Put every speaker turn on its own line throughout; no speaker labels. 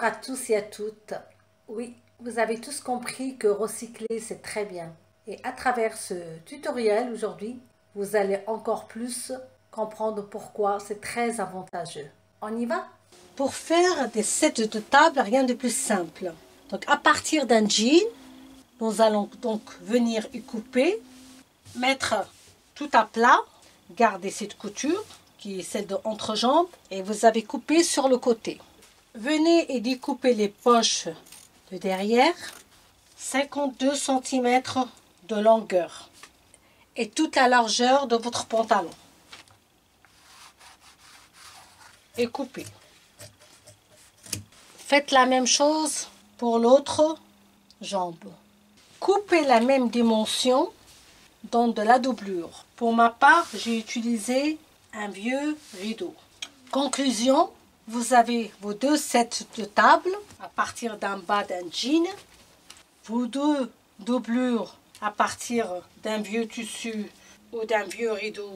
Bonjour à tous et à toutes. Oui, vous avez tous compris que recycler c'est très bien. Et à travers ce tutoriel aujourd'hui, vous allez encore plus comprendre pourquoi c'est très avantageux. On y va?
Pour faire des sets de table, rien de plus simple. Donc à partir d'un jean, nous allons donc venir y couper, mettre tout à plat, garder cette couture qui est celle de entrejambe et vous avez coupé sur le côté. Venez et découpez les poches de derrière 52 cm de longueur et toute la largeur de votre pantalon. Et coupez. Faites la même chose pour l'autre jambe. Coupez la même dimension dans de la doublure. Pour ma part, j'ai utilisé un vieux rideau. Conclusion, vous avez vos deux sets de table à partir d'un bas d'un jean, vos deux doublures à partir d'un vieux tissu ou d'un vieux rideau.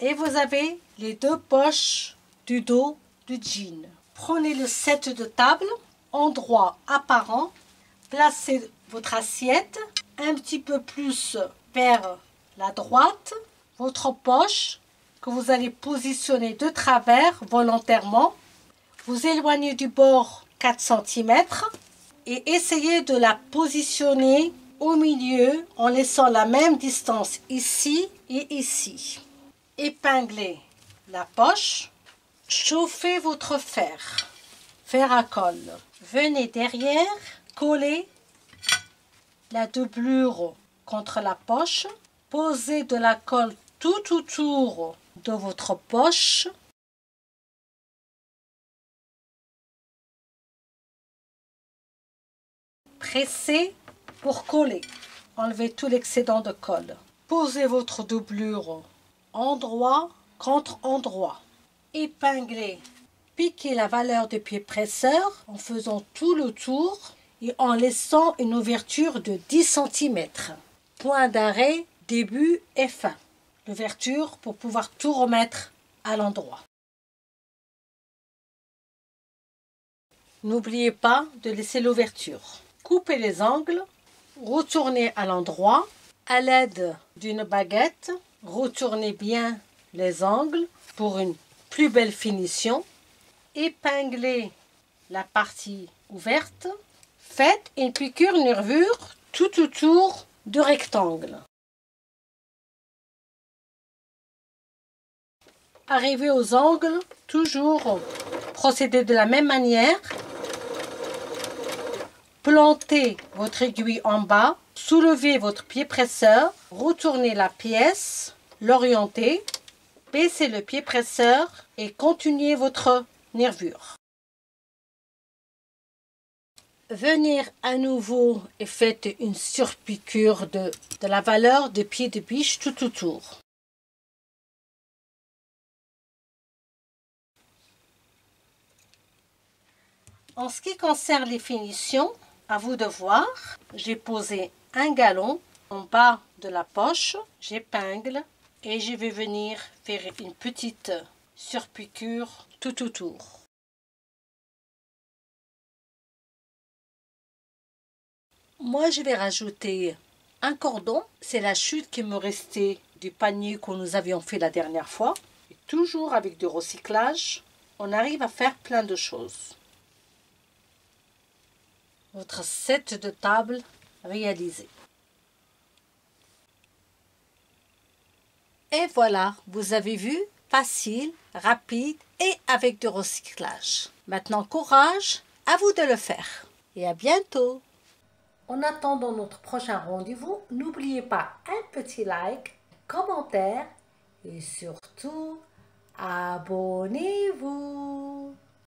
Et vous avez les deux poches du dos du jean. Prenez le set de table, endroit apparent, placez votre assiette un petit peu plus vers la droite, votre poche que vous allez positionner de travers volontairement. Vous éloignez du bord 4 cm et essayez de la positionner au milieu en laissant la même distance ici et ici. Épinglez la poche. Chauffez votre fer. Fer à colle. Venez derrière, coller la doublure contre la poche. Posez de la colle tout autour de votre poche. Pressez pour coller. Enlevez tout l'excédent de colle. Posez votre doublure endroit contre endroit. Épinglez. Piquez la valeur du pied presseur en faisant tout le tour et en laissant une ouverture de 10 cm. Point d'arrêt, début et fin. L'ouverture pour pouvoir tout remettre à l'endroit. N'oubliez pas de laisser l'ouverture. Coupez les angles, retournez à l'endroit à l'aide d'une baguette. Retournez bien les angles pour une plus belle finition. Épinglez la partie ouverte. Faites une piqûre nervure tout autour du rectangle. Arrivez aux angles, toujours procédez de la même manière. Plantez votre aiguille en bas, soulevez votre pied presseur, retournez la pièce, l'orientez, baissez le pied presseur et continuez votre nervure. Venir à nouveau et faites une surpiqûre de, de la valeur de pied de biche tout autour. En ce qui concerne les finitions, à vous de voir, j'ai posé un galon en bas de la poche, j'épingle et je vais venir faire une petite surpiqûre tout autour. Moi, je vais rajouter un cordon. C'est la chute qui me restait du panier que nous avions fait la dernière fois. Toujours avec du recyclage, on arrive à faire plein de choses. Votre set de table réalisé. Et voilà, vous avez vu, facile, rapide et avec du recyclage. Maintenant, courage, à vous de le faire. Et à bientôt.
En attendant notre prochain rendez-vous, n'oubliez pas un petit like, commentaire et surtout, abonnez-vous.